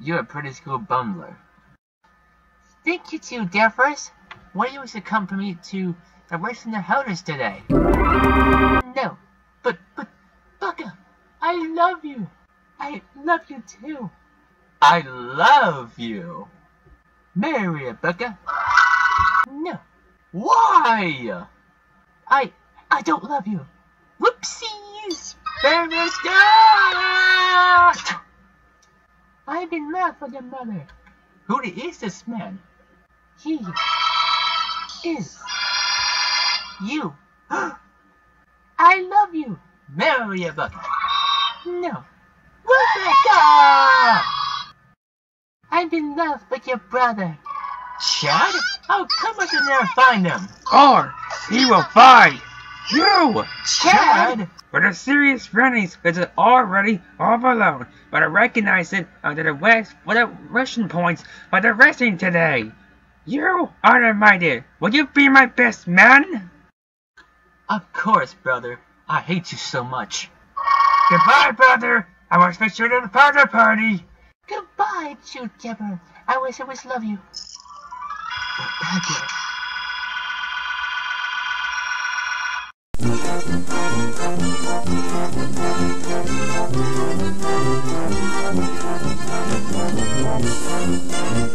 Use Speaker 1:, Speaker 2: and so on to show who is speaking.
Speaker 1: you're a pretty school bumbler.
Speaker 2: Thank you too, Danvers. Why do you accompany me to the race in the Holders today? No, but, but, Bucka, I love you. I love you too.
Speaker 1: I love you. Marry Rebecca.
Speaker 2: No,
Speaker 1: Why?
Speaker 2: I, I don't love you. Whoopsies!
Speaker 1: Rebecca!
Speaker 2: I'm in love with your mother.
Speaker 1: Who is this man?
Speaker 2: He is you. I love you.
Speaker 1: Marry Rebecca.
Speaker 2: No,
Speaker 1: Rebecca!
Speaker 2: I'm in love with your brother.
Speaker 1: Chad? How come I can never find him?
Speaker 3: Or he will find you!
Speaker 1: Chad?
Speaker 3: With a serious friendlies is already all alone, but I recognize it under the west for the Russian points for the wrestling today. You are invited. Will you be my best man?
Speaker 1: Of course, brother. I hate you so much. Goodbye, brother. I must make sure to the powder party.
Speaker 2: Goodbye, Jude Gibber. I wish I was love you.
Speaker 1: Rebecca.
Speaker 4: Thank you.